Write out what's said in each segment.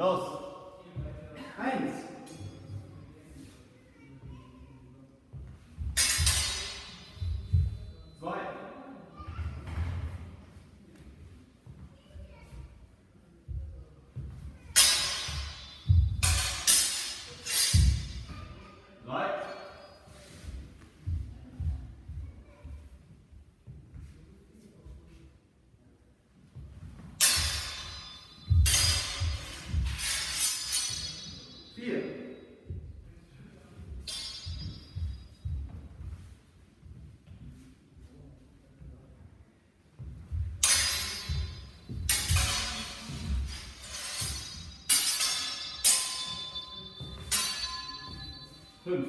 Los. Fünf.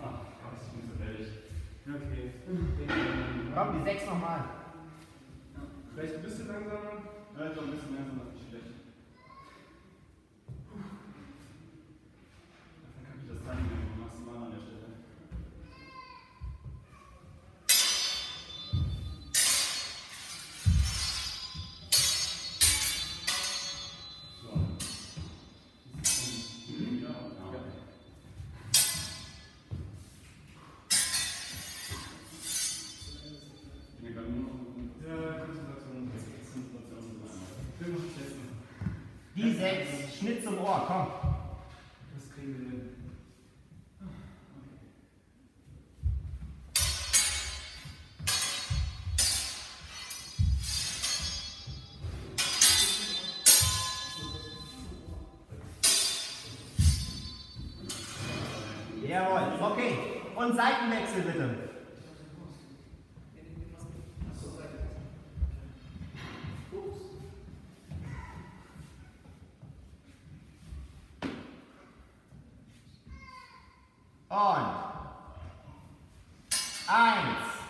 Ah, Gott, ich bin so fertig. Okay. Komm, die sechs nochmal. Vielleicht ein bisschen langsamer. Ja, glaube, ein bisschen langsamer 7, 6, Schnitz Ohr, komm. Das kriegen wir hin. Jawohl, okay. Und Seitenwechsel bitte. Und eins.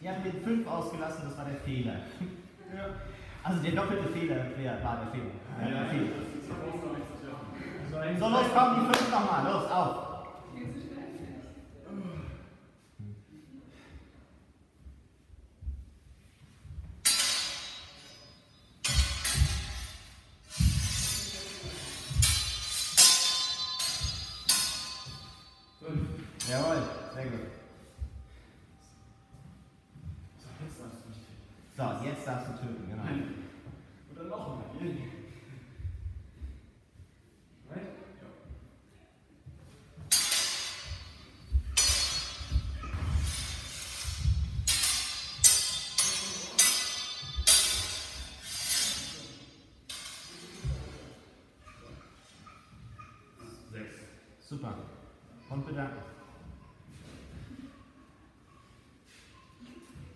Ihr habt den 5 ausgelassen, das war der Fehler. Ja. Also der doppelte Fehler war der Fehler. Ja, der Fehler. ein, So, los, komm, die 5 nochmal. Los, auf. Jawohl, sehr gut. So, jetzt darfst du nicht. So, jetzt darfst du töten, genau. Oder noch mal. Hier. Right? Sechs. Super. Und bedanken.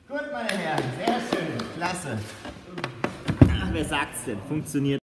Gut, meine Herren, sehr schön. Klasse. Ach, wer sagt's denn? Funktioniert.